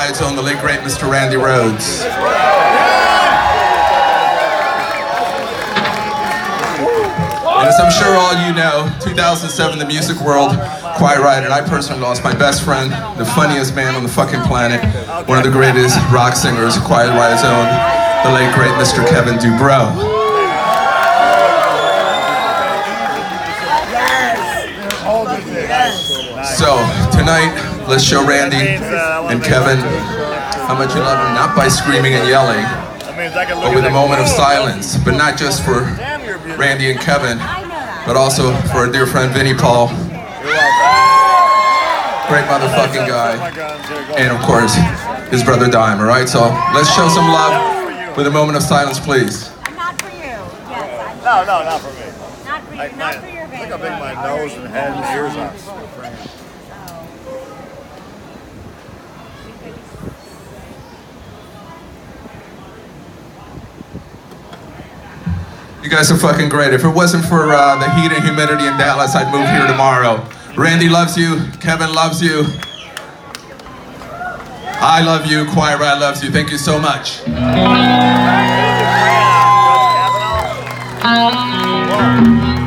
Own, the late great Mr. Randy Rhoads. And as I'm sure all you know, 2007, the music world, Quiet Riot, and I personally lost my best friend, the funniest man on the fucking planet, one of the greatest rock singers, Quiet Riot's own, the late great Mr. Kevin DuBrow. So tonight, let's show Randy and Kevin how much you love them, not by screaming and yelling, but with a moment of silence. But not just for Randy and Kevin, but also for our dear friend Vinnie Paul. Great motherfucking guy. And of course, his brother Dime, alright? So let's show some love with a moment of silence, please. Not for you. Yes, No, no, not for me. Not for you, I, not my, for your I think I big my nose and head and ears are. Oh. You guys are fucking great. If it wasn't for uh, the heat and humidity in Dallas, I'd move here tomorrow. Randy loves you. Kevin loves you. I love you. Quiet Riot loves you. Thank you so much. Wow.